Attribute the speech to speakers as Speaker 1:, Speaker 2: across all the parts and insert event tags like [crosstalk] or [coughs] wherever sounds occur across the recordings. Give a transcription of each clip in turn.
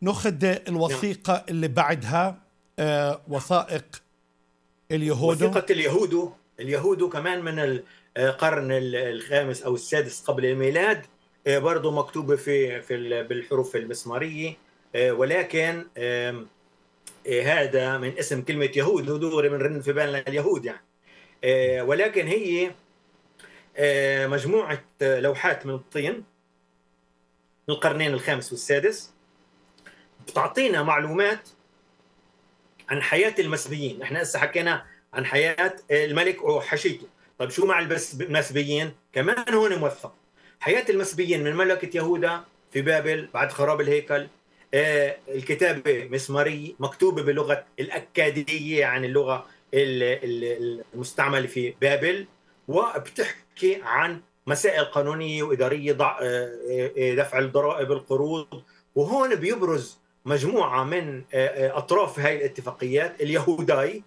Speaker 1: ناخذ الوثيقة اللي بعدها آه، وثائق اليهود
Speaker 2: وثيقة اليهود اليهود كمان من القرن الخامس أو السادس قبل الميلاد آه، برضه مكتوبة في في بالحروف المسمارية آه، ولكن هذا من اسم كلمة يهود دغري بنرن في بالنا اليهود يعني. ولكن هي مجموعة لوحات من الطين من القرنين الخامس والسادس. بتعطينا معلومات عن حياة المسبيين. إحنا هسه حكينا عن حياة الملك وحشيته طيب شو مع المسبيين؟ كمان هون موثق حياة المسبيين من مملكة يهوذا في بابل بعد خراب الهيكل. آه الكتابة مسماريه مكتوبة بلغه الأكادية يعني اللغة المستعملة في بابل. وبتحكي عن مسائل قانونية وإدارية آه، آه، دفع الضرائب القروض. وهون بيبرز مجموعة من آه، آه، أطراف هاي الاتفاقيات اليهوداي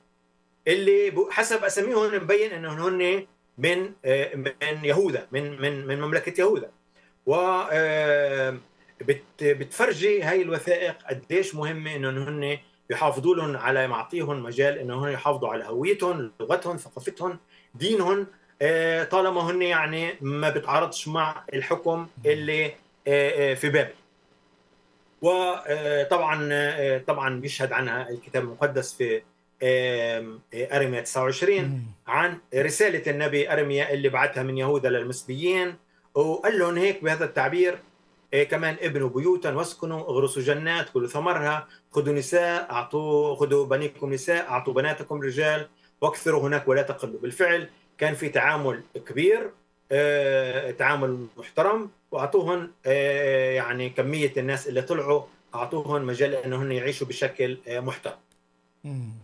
Speaker 2: اللي حسب اساميهم مبين إنهم هن من آه، من يهوذا من من من مملكة يهوذا. و بتفرجي هاي الوثائق قديش مهمه إنهم هن يحافظوا لهم على معطيهم مجال إنهم يحافظوا على هويتهم لغتهم ثقافتهم دينهم طالما هن يعني ما بتعارضش مع الحكم اللي في بابل وطبعا آه، طبعا بيشهد عنها الكتاب المقدس في ارميا 29 عن رسالة النبي ارميا اللي بعثها من يهوذا للمسبيين وقال لهم هيك بهذا التعبير آه، كمان ابنوا بيوتا واسكنوا اغرسوا جنات كلوا ثمرها خذوا نساء أعطوا خذوا بنيكم نساء أعطوا بناتكم رجال واكثروا هناك ولا تقلوا. بالفعل كان في تعامل كبير آه، تعامل محترم واعطوهم آه، يعني كمية الناس اللي طلعوا اعطوهم مجال انهم يعيشوا بشكل آه، محترم.
Speaker 1: ممتاز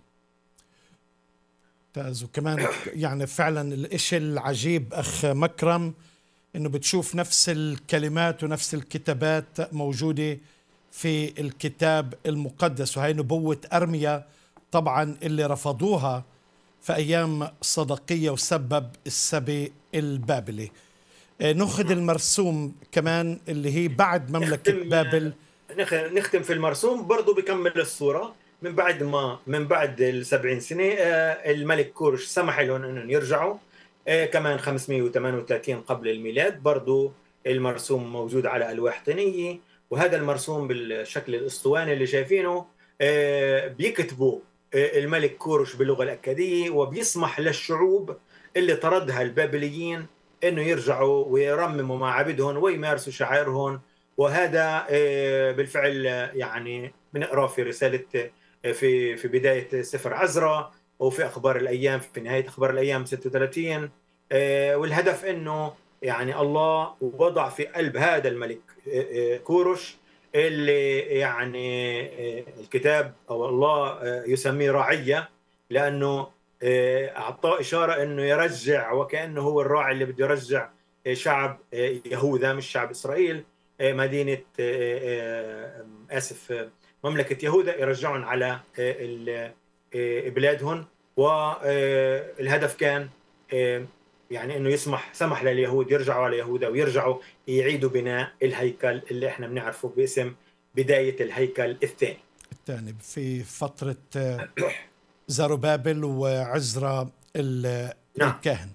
Speaker 1: وكمان [coughs] يعني فعلا الإشي العجيب أخ مكرم أنه بتشوف نفس الكلمات ونفس الكتابات موجودة في الكتاب المقدس وهي نبوة أرميا طبعا اللي رفضوها. في أيام صدقية وسبب السبي البابلي. آه، نأخذ المرسوم كمان اللي هي بعد مملكة بابل.
Speaker 2: نختم في المرسوم برضه بكمل الصورة. من بعد ما من بعد ال 70 سنة آه، الملك كورش سمح لهم أنهم يرجعوا آه، كمان 538 قبل الميلاد. برضه المرسوم موجود على ألواح طينية وهذا المرسوم بالشكل الأسطواني اللي شايفينه بيكتبوا الملك كورش باللغة الأكادية وبيسمح للشعوب اللي طردها البابليين إنه يرجعوا ويرمموا معابدهم ويمارسوا شعائرهم. وهذا آه، بالفعل يعني بنقرا في رسالة آه، في في بداية سفر عزرا وفي أخبار الأيام في نهاية أخبار الأيام 36 آه، والهدف إنه يعني الله وضع في قلب هذا الملك كورش اللي يعني الكتاب أو الله يسميه راعية لأنه آه، أعطاه إشارة إنه يرجع وكأنه هو الراعي اللي بده يرجع آه، شعب آه، يهوذا مش شعب إسرائيل مدينة آسف مملكة يهوذا يرجعهم على بلادهم والهدف كان يعني إنه يسمح سمح لليهود يرجعوا على يهوذا ويرجعوا يعيدوا بناء الهيكل اللي إحنا بنعرفه باسم بداية الهيكل الثاني
Speaker 1: الثاني في فترة [coughs] زروبابل وعزرا نعم. الكاهن